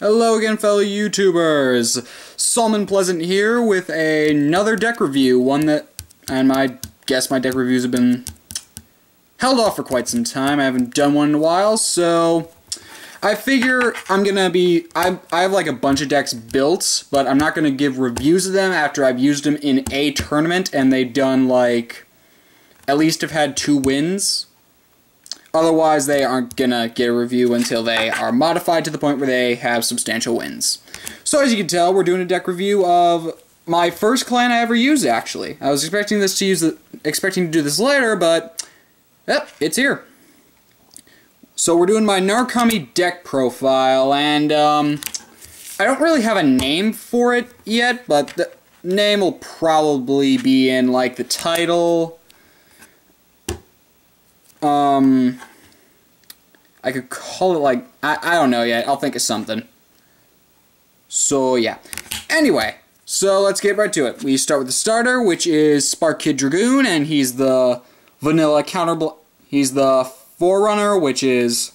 Hello again, fellow YouTubers. Solomon Pleasent here with another deck review. One that, and I guess my deck reviews have been held off for quite some time. I haven't done one in a while, so I figure I'm gonna be. I I have like a bunch of decks built, but I'm not gonna give reviews of them after I've used them in a tournament and they've done like at least have had two wins. Otherwise, they aren't gonna get a review until they are modified to the point where they have substantial wins. So as you can tell, we're doing a deck review of my first clan I ever used. Actually, I was expecting this to use the, expecting to do this later, but yep, it's here. So we're doing my Narukami deck profile, and um, I don't really have a name for it yet, but the name will probably be in like the title um, I could call it like, I, I don't know yet. I'll think of something. So, yeah. Anyway, so let's get right to it. We start with the starter, which is Spark Kid Dragoon, and he's the vanilla counter. He's the Forerunner, which is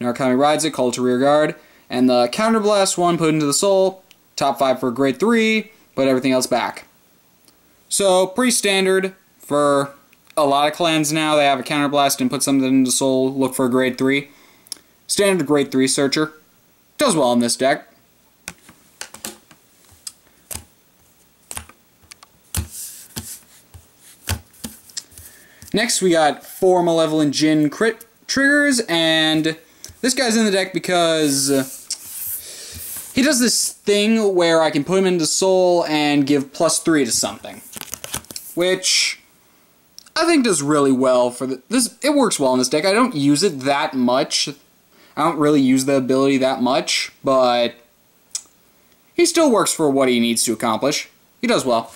Narukami rides it, called to rear guard, and the counterblast one put into the soul. Top five for grade three, but everything else back. So pretty standard for a lot of clans now, they have a counterblast and put something into soul, look for a grade 3. Standard grade 3 searcher. Does well in this deck. Next, we got four Malevolent Djinn crit triggers, and this guy's in the deck because uh, he does this thing where I can put him into Soul and give plus three to something. Which I think does really well for the, this. It works well in this deck. I don't use it that much. I don't really use the ability that much, but he still works for what he needs to accomplish. He does well.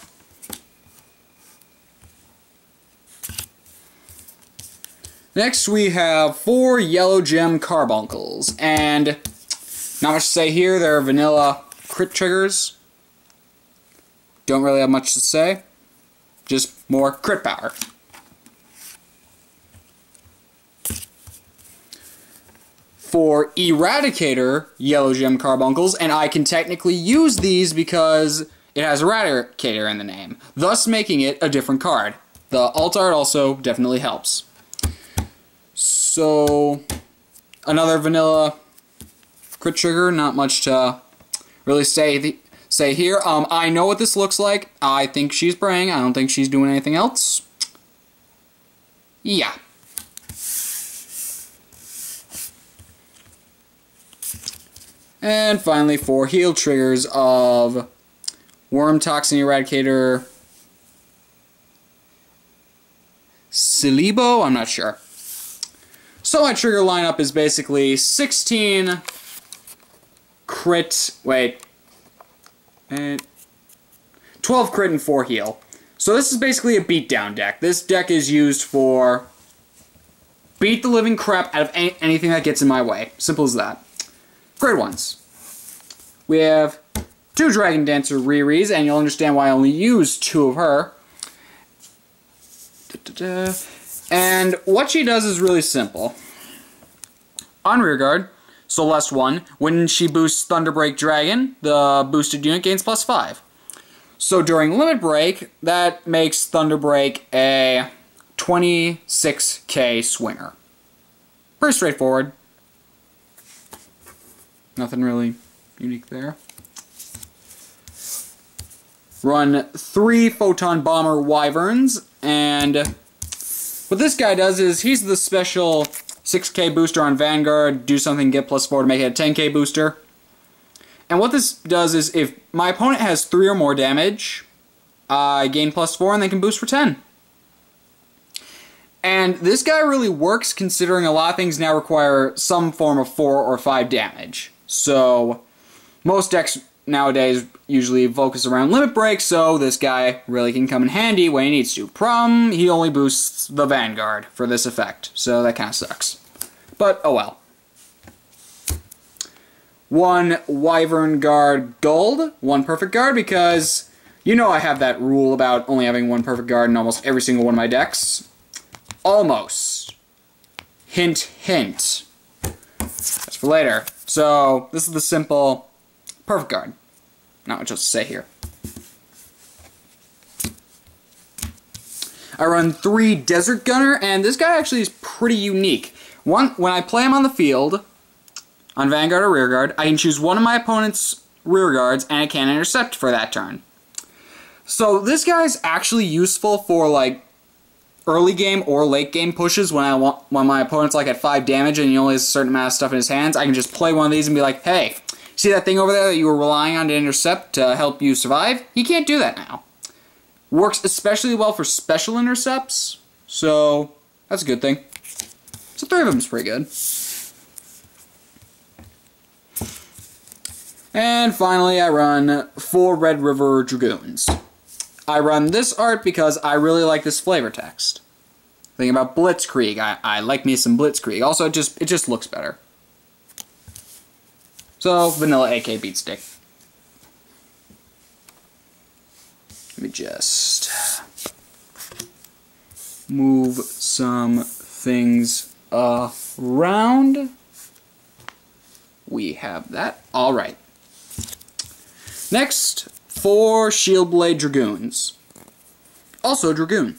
Next, we have four Yellow Gem Carbuncles, and not much to say here. They're vanilla crit triggers. Don't really have much to say. Just more crit power. For Eradicator Yellow Gem Carbuncles, and I can technically use these because it has Eradicator in the name, thus making it a different card. The alt art also definitely helps. So, another vanilla crit trigger, not much to really say the, say here. Um, I know what this looks like. I think she's praying. I don't think she's doing anything else. Yeah. And finally, four heal triggers of Worm Toxin Eradicator Silibo? I'm not sure. So my trigger lineup is basically 16 crit, wait, 12 crit and 4 heal. So this is basically a beatdown deck. This deck is used for beat the living crap out of any anything that gets in my way. Simple as that. Great ones. We have two Dragon Dancer Riris, and you'll understand why I only use two of her. Da -da -da. And what she does is really simple. On rearguard, Soulless 1, when she boosts Thunderbreak Dragon, the boosted unit gains plus 5. So during Limit Break, that makes Thunderbreak a 26k swinger. Pretty straightforward. Nothing really unique there. Run three Photon Bomber Wyverns, and what this guy does is he's the special 6k booster on Vanguard, do something, get plus 4 to make it a 10k booster. And what this does is if my opponent has 3 or more damage, I gain plus 4 and they can boost for 10. And this guy really works considering a lot of things now require some form of 4 or 5 damage. So, most decks nowadays usually focus around limit break, so this guy really can come in handy when he needs to. Problem, he only boosts the Vanguard for this effect, so that kind of sucks. But, oh well. One Wyvern Guard Guld, one Perfect Guard, because you know I have that rule about only having one Perfect Guard in almost every single one of my decks. Almost. Hint, hint. For later. So, this is the simple perfect guard. Not much else to say here. I run three Desert Gunner, and this guy actually is pretty unique. One, when I play him on the field, on Vanguard or Rearguard, I can choose one of my opponent's rear guards, and I can intercept for that turn. So this guy's actually useful for like early game or late game pushes when I want when my opponent's like at five damage and he only has a certain amount of stuff in his hands. I can just play one of these and be like, hey, see that thing over there that you were relying on to intercept to help you survive? You can't do that now. Works especially well for special intercepts, so that's a good thing. So three of them is pretty good. And finally, I run four Red River Dragoons. I run this art because I really like this flavor text. Thinking about Blitzkrieg, I, I like me some Blitzkrieg. Also, it just it just looks better. So, vanilla AK beatstick. Let me just move some things around. We have that. All right. Next, four Shieldblade Dragoons. Also a Dragoon.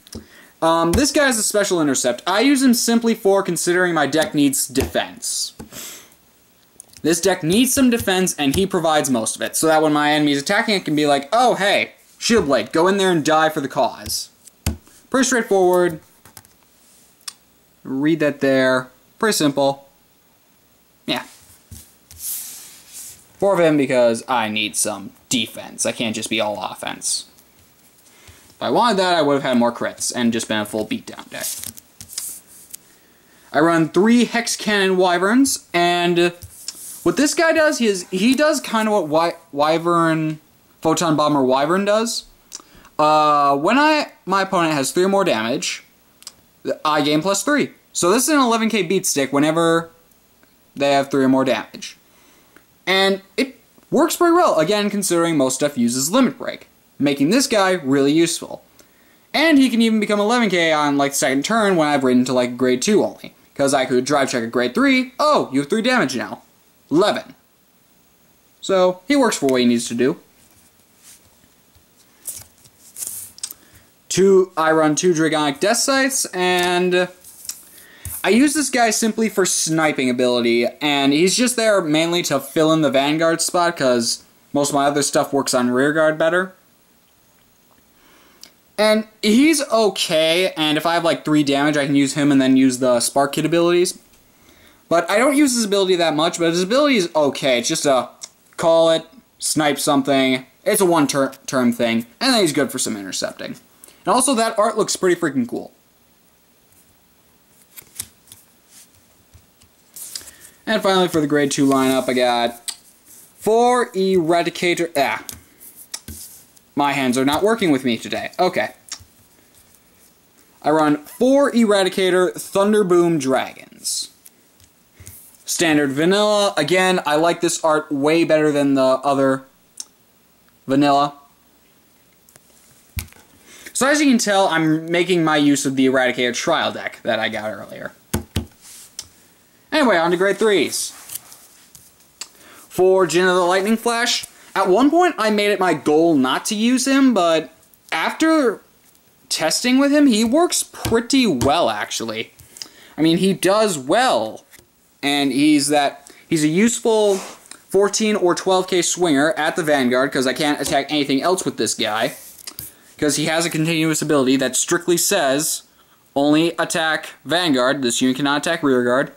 Um, this guy has a special intercept. I use him simply for considering my deck needs defense. This deck needs some defense, and he provides most of it, so that when my enemy's attacking, it can be like, oh, hey, Shieldblade, go in there and die for the cause. Pretty straightforward. Read that there. Pretty simple. Yeah. Four of him because I need some defense. I can't just be all offense. If I wanted that, I would have had more crits and just been a full beatdown deck. I run three Hex Cannon Wyverns, and what this guy does is he does kind of what Wy Wyvern, Photon Bomber Wyvern does. Uh, when I my opponent has three or more damage, I gain plus three. So this is an 11k beat stick whenever they have three or more damage. And it works pretty well, again, considering most stuff uses Limit Break, making this guy really useful. And he can even become 11k on, like, second turn when I've ridden to, like, grade 2 only. Because I could drive check a grade 3, oh, you have 3 damage now. 11. So, he works for what he needs to do. Two, I run two Dragonic Death Scythes, and I use this guy simply for sniping ability, and he's just there mainly to fill in the Vanguard spot, because most of my other stuff works on Rearguard better. And he's okay, and if I have like 3 damage, I can use him and then use the Spark Kid abilities. But I don't use his ability that much, but his ability is okay. It's just a call it, snipe something, it's a one-term thing, and then he's good for some intercepting. And also, that art looks pretty freaking cool. And finally, for the grade 2 lineup, I got four Eradicator... Ah. My hands are not working with me today. Okay. I run four Eradicator Thunderboom Dragons. Standard Vanilla. Again, I like this art way better than the other Vanilla. So as you can tell, I'm making my use of the Eradicator Trial deck that I got earlier. Anyway, on to grade 3s. For Djinn of the Lightning Flash, at one point I made it my goal not to use him, but after testing with him, he works pretty well, actually. I mean, he does well, and he's that he's a useful 14 or 12k swinger at the Vanguard, because I can't attack anything else with this guy, because he has a continuous ability that strictly says only attack Vanguard, this unit cannot attack Rearguard,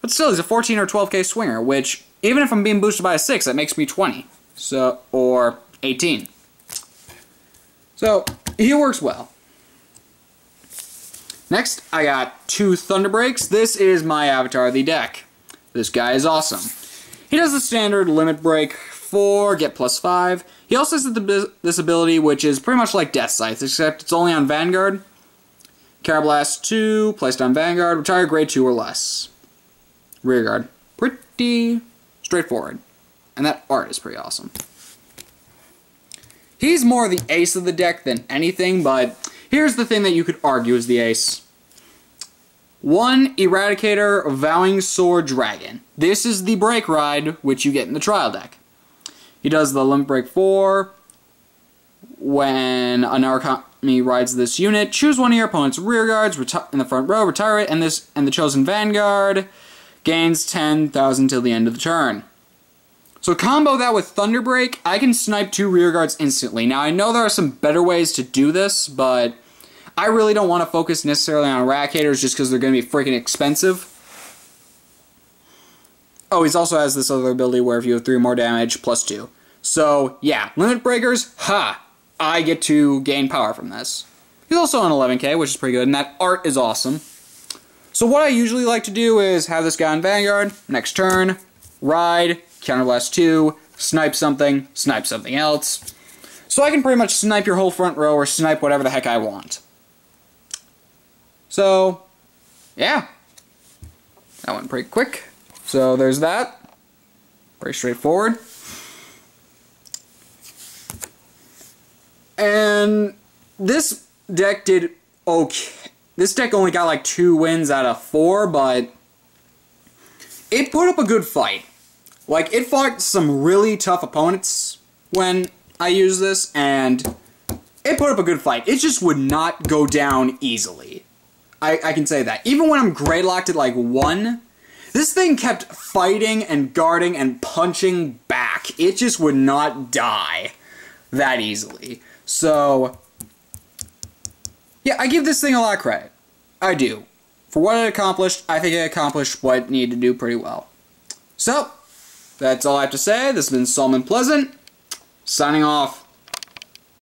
but still, he's a 14 or 12k swinger, which, even if I'm being boosted by a 6, that makes me 20. So, or 18. So, he works well. Next, I got two Thunder Breaks. This is my avatar the deck. This guy is awesome. He does the standard limit break for get plus 5. He also has this ability, which is pretty much like Death Scythe, except it's only on Vanguard. Counterblast 2, placed on Vanguard, retire grade 2 or less rear guard. Pretty straightforward. And that art is pretty awesome. He's more the ace of the deck than anything, but here's the thing that you could argue is the ace. One, Eradicator Vowing Sword Dragon. This is the break ride, which you get in the trial deck. He does the Limit Break 4. When an army rides this unit, choose one of your opponent's rear guards in the front row, retire it, and this and the chosen vanguard gains 10,000 till the end of the turn. So combo that with Thunderbreak, I can snipe two rear guards instantly. Now I know there are some better ways to do this, but I really don't want to focus necessarily on Eradicators just because they're going to be freaking expensive. Oh, he also has this other ability where if you have 3 more damage, plus 2. So, yeah, Limit Breakers, ha! I get to gain power from this. He's also on 11k, which is pretty good, and that art is awesome. So what I usually like to do is have this guy in Vanguard, next turn, ride, counterblast 2, snipe something, snipe something else. So I can pretty much snipe your whole front row or snipe whatever the heck I want. So, yeah. That went pretty quick. So there's that. Pretty straightforward. And this deck did okay. This deck only got like two wins out of four, but it put up a good fight. Like, it fought some really tough opponents when I used this, and it put up a good fight. It just would not go down easily. I, I can say that. Even when I'm grade locked at like one, this thing kept fighting and guarding and punching back. It just would not die that easily. So, yeah, I give this thing a lot of credit. I do. For what it accomplished, I think it accomplished what it needed to do pretty well. So, that's all I have to say. This has been Solomon Pleasent, signing off.